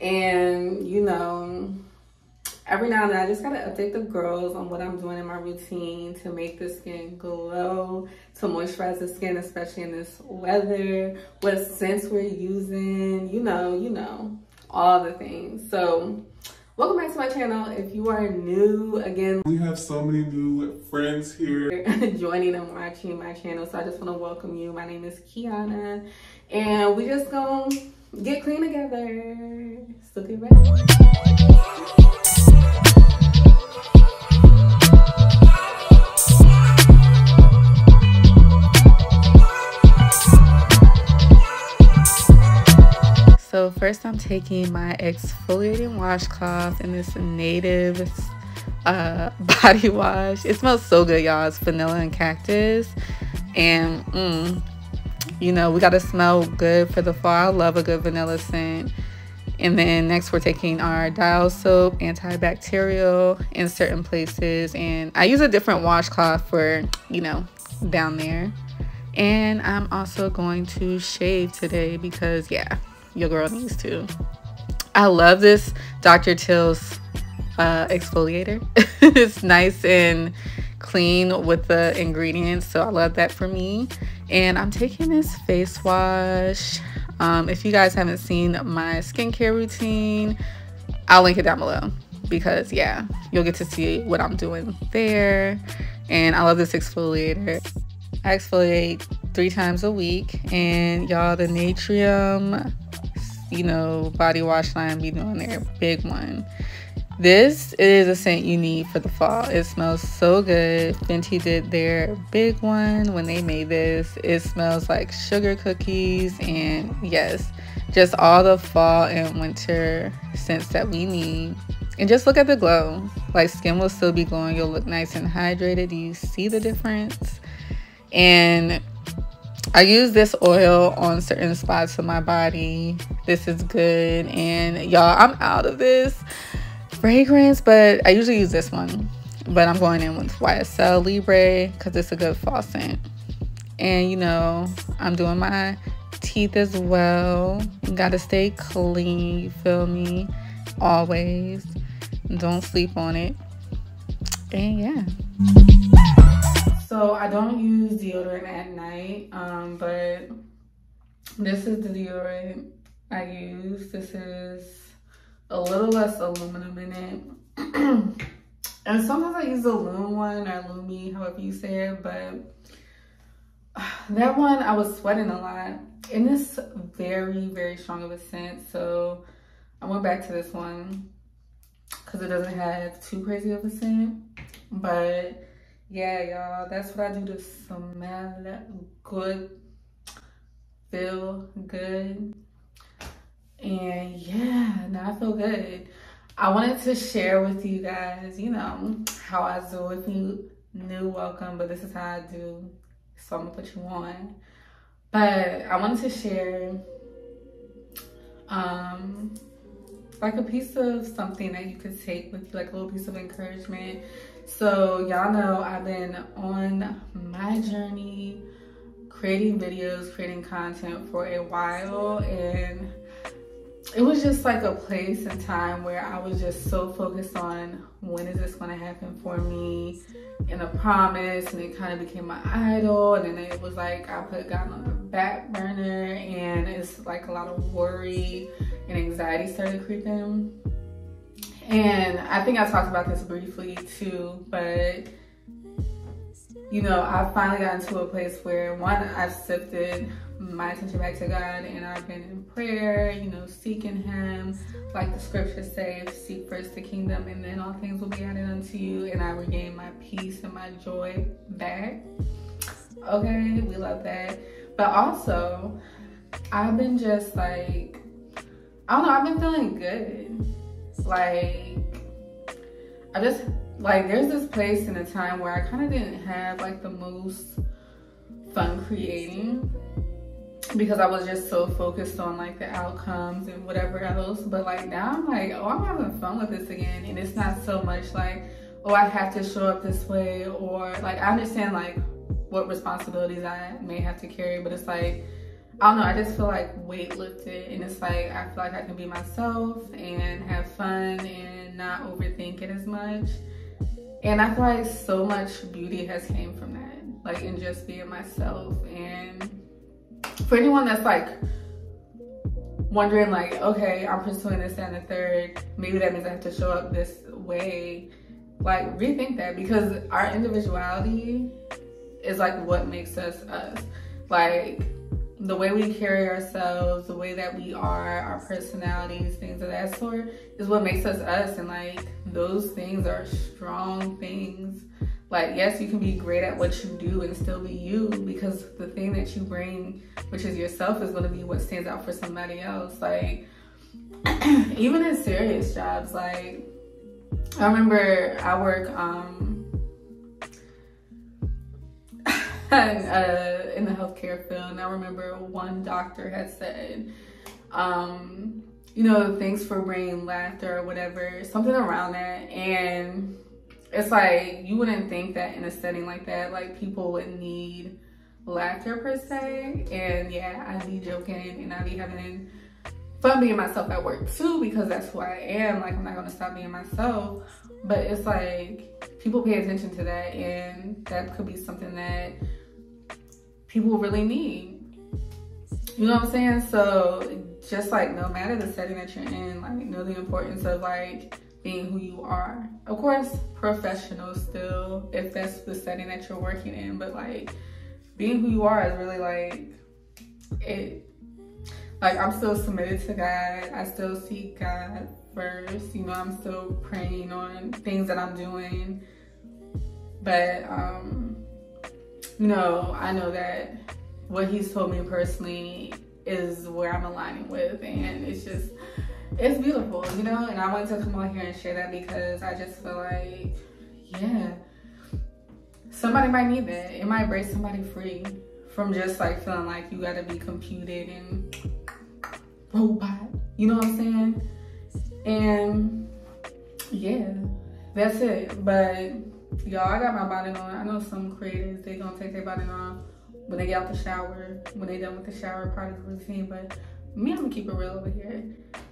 And, you know, every now and then I just gotta update the girls on what I'm doing in my routine to make the skin glow, to moisturize the skin, especially in this weather, what scents we're using, you know, you know, all the things. So welcome back to my channel. If you are new, again, We have so many new friends here. joining and watching my channel. So I just want to welcome you. My name is Kiona, and we just gonna get clean together. So get ready. So first I'm taking my exfoliating washcloth and this native uh, body wash. It smells so good, y'all. It's vanilla and cactus. And, mm, you know, we got to smell good for the fall. I love a good vanilla scent. And then next we're taking our dial soap, antibacterial in certain places. And I use a different washcloth for, you know, down there. And I'm also going to shave today because, yeah, your girl needs to. I love this Dr. Teal's uh, exfoliator. it's nice and clean with the ingredients, so I love that for me. And I'm taking this face wash. Um, if you guys haven't seen my skincare routine, I'll link it down below because yeah, you'll get to see what I'm doing there. And I love this exfoliator. I exfoliate three times a week, and y'all, the Natrium, you know, body wash line be doing their big one. This is a scent you need for the fall. It smells so good. Fenty did their big one when they made this. It smells like sugar cookies and yes, just all the fall and winter scents that we need. And just look at the glow. Like skin will still be glowing. You'll look nice and hydrated. Do you see the difference? And I use this oil on certain spots of my body. This is good. And y'all, I'm out of this fragrance, but I usually use this one. But I'm going in with YSL Libre because it's a good fall scent. And you know, I'm doing my teeth as well. Gotta stay clean, you feel me? Always. Don't sleep on it. And yeah. So I don't use deodorant at night, um, but this is the deodorant I use. This is a little less aluminum in it. and sometimes I use the Lume one or Lumi, however you say it, but that one I was sweating a lot. And it's very, very strong of a scent. So I went back to this one because it doesn't have too crazy of a scent. But yeah, y'all, that's what I do to smell good, feel good. And yeah, now I feel good. I wanted to share with you guys, you know, how I do. If you new, welcome, but this is how I do. So I'm gonna put you on. But I wanted to share um like a piece of something that you could take with you, like a little piece of encouragement. So y'all know I've been on my journey creating videos, creating content for a while and it was just like a place and time where I was just so focused on when is this gonna happen for me and a promise and it kind of became my idol and then it was like I put God on the back burner and it's like a lot of worry and anxiety started creeping. And I think I talked about this briefly too, but you know, I finally got into a place where one, I've sifted my attention back to God and I've been in prayer, you know, seeking Him. Like the scriptures say, seek first the kingdom and then all things will be added unto you. And I regain my peace and my joy back. Okay, we love that. But also, I've been just like, I don't know, I've been feeling good. like I just like there's this place in a time where I kind of didn't have like the most fun creating because I was just so focused on like the outcomes and whatever else. But like now I'm like, oh, I'm having fun with this again. And it's not so much like, oh, I have to show up this way or like I understand like what responsibilities I may have to carry, but it's like, I don't know, I just feel like weight lifted and it's like I feel like I can be myself and have fun and not overthink it as much. And I feel like so much beauty has came from that, like in just being myself and for anyone that's like wondering like, okay, I'm pursuing this and the third, maybe that means I have to show up this way. Like rethink that because our individuality is like what makes us us. Like the way we carry ourselves, the way that we are, our personalities, things of that sort is what makes us us. And like those things are strong things like yes you can be great at what you do and still be you because the thing that you bring which is yourself is going to be what stands out for somebody else. Like even in serious jobs like i remember i work um uh, in the healthcare field and i remember one doctor had said um you know thanks for bringing laughter or whatever something around that and it's like you wouldn't think that in a setting like that, like people would need laughter per se. And yeah, I be joking and I be having fun being myself at work too because that's who I am. Like I'm not gonna stop being myself. But it's like people pay attention to that and that could be something that people really need. You know what I'm saying? So just like no matter the setting that you're in, like know the importance of like being who you are. Of course, professional still, if that's the setting that you're working in, but like being who you are is really like it. Like I'm still submitted to God. I still seek God first. You know, I'm still praying on things that I'm doing. But um, you know, I know that what he's told me personally is where I'm aligning with and it's just it's beautiful, you know, and I wanted to come on here and share that because I just feel like, yeah, somebody might need that. It might break somebody free from just like feeling like you gotta be computed and robot, you know what I'm saying? And yeah, that's it. But y'all, I got my body on. I know some creators, they gonna take their body off when they get out the shower, when they done with the shower part of the routine, but me, I'm gonna keep it real over here.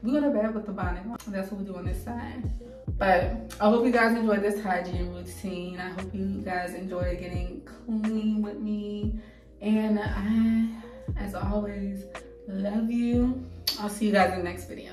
We go to bed with the bonnet on. That's what we do on this side. But I hope you guys enjoyed this hygiene routine. I hope you guys enjoy getting clean with me. And I, as always, love you. I'll see you guys in the next video.